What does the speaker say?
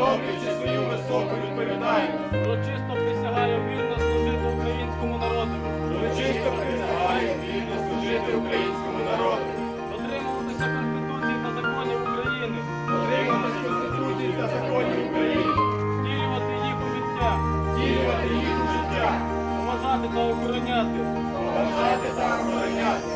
виконуючи свою високу відповідальність. Урочисто присягаю вільно служити українському народу. Урочисто присягаю вільно служити українському народу. Дотримуватися Конституції та законів України. Дотримуватися Конституції та законів України. Втілювати їх у життя. Втілювати їх у життя. Поважати та охороняти. Поважати та охороняти.